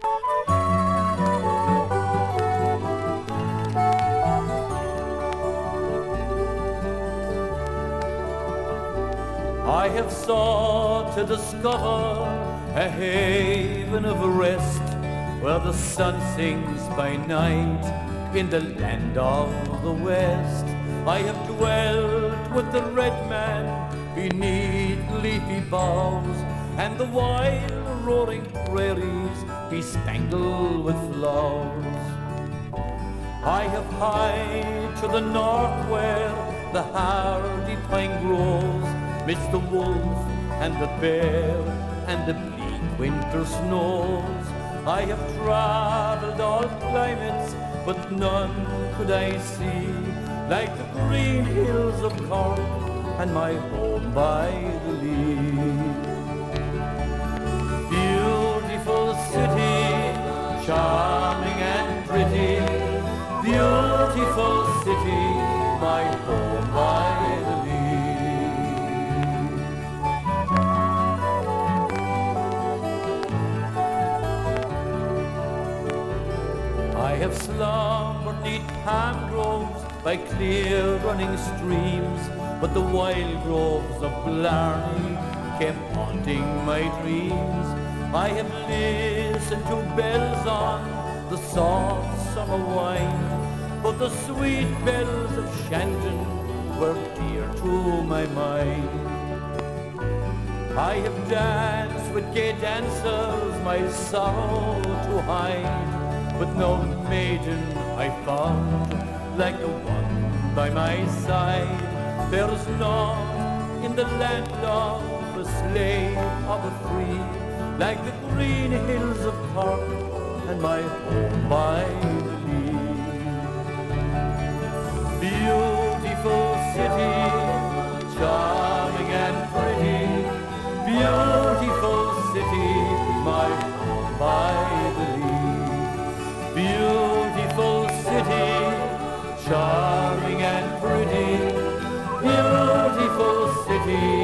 I have sought to discover a haven of rest where the sun sings by night in the land of the west. I have dwelt with the red man beneath leafy boughs and the wild roaring prairies bespangled with flowers. I have hied to the north where the hardy pine grows midst the wolf and the bear and the bleak winter snows. I have travelled all climates, but none could I see like the green hills of Cork and my home by the Lee. Charming and pretty, beautiful city, my home by the. I have slumbered neath palm groves by clear running streams, but the wild groves of Blarney came haunting my dreams. I have listened to bells on the soft summer wine, but the sweet bells of Shandon were dear to my mind. I have danced with gay dancers, my sorrow to hide, but no maiden I found like the one by my side. There is none in the land of the slave of the free, like the green hills of Cork and my home by the Lee. Beautiful city, charming and pretty, beautiful city, my home by the Lee. Beautiful city, charming and pretty, beautiful city,